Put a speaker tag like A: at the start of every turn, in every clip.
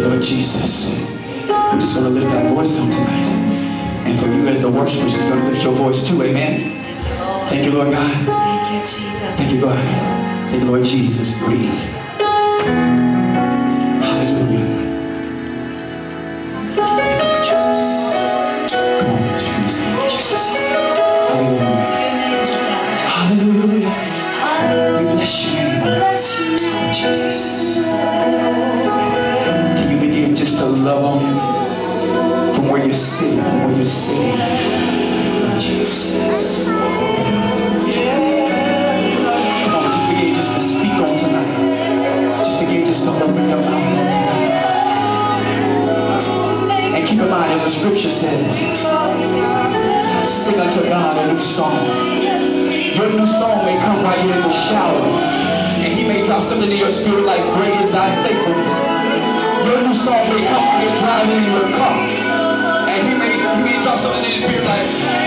A: Lord Jesus. We're just going to lift that voice on tonight. And for you as the worshipers, you're going to lift your voice too. Amen. Thank you, Lord God. Thank
B: you, Jesus.
A: Thank you, God. Thank you, Lord Jesus. Breathe. The scripture says, sing unto God a new song. Your new song may come right here in the shower. And he may drop something in your spirit like great is thy faithfulness. Your new song may come while you're driving in your car. And he may, he may drop something in your spirit like,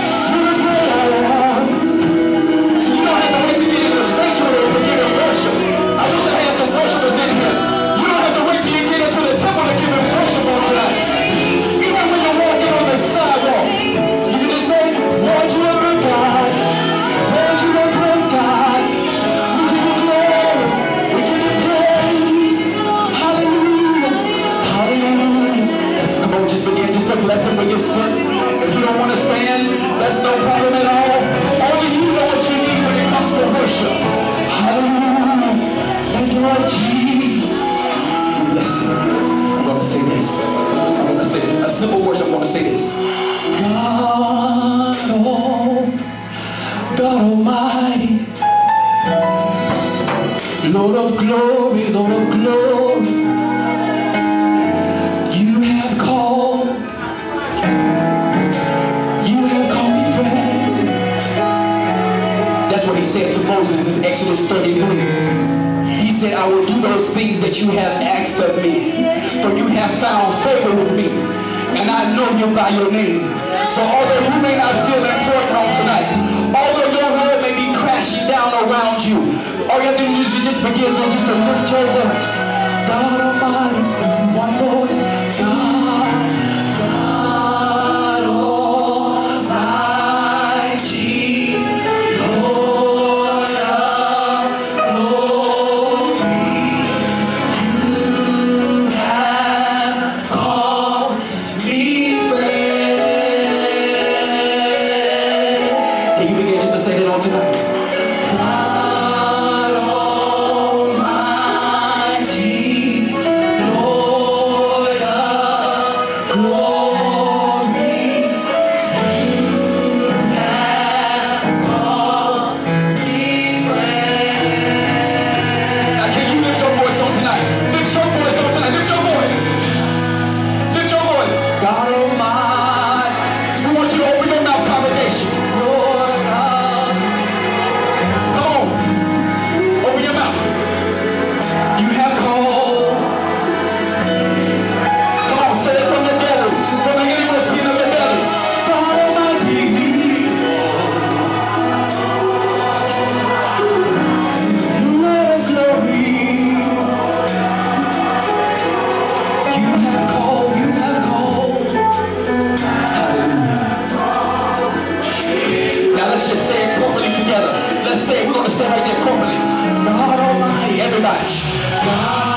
A: God, God Almighty. Lord of glory, Lord of glory. You have called. You have called me friend. That's what he said to Moses in Exodus 33. He said, I will do those things that you have asked of me. For you have found favor with me. And I know you by your name. So although you may not feel important on tonight, although your world may be crashing down around you, all you have to do is just begin to just lift your voice. God Almighty. say, we're going to stay right there corporately. God Almighty, everybody. God